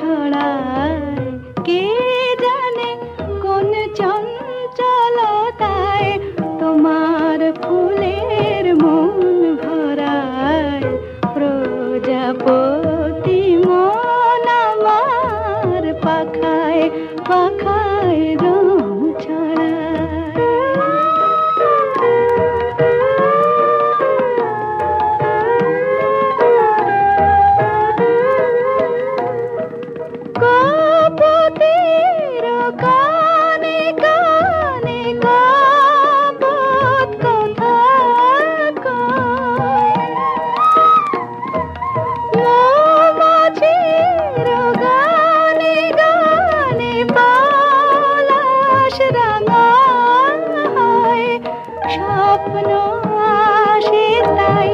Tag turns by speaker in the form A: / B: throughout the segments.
A: ছড়ায়। কে জানে কোন চঞ্চলতায় তোমার ফুলের মন ভরায়। প্রজাপতি পাখায় পাখায় স্বপ্ন আসে তাই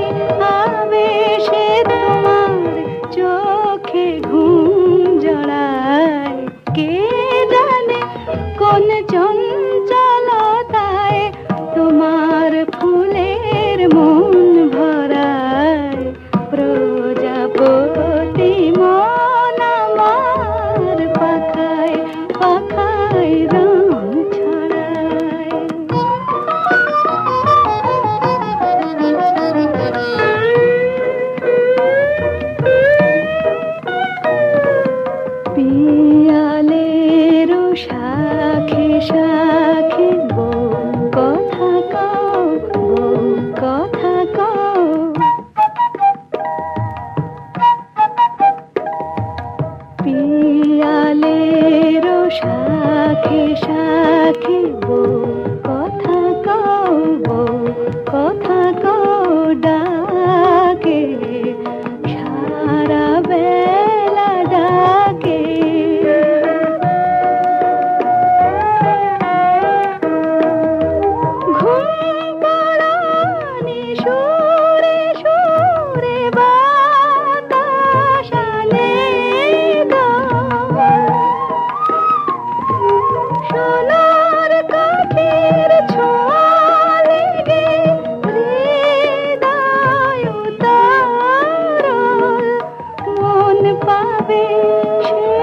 A: তোমার চোখে ঘুম জড়ায় কে জানে কোন সাথে শাখে বউ।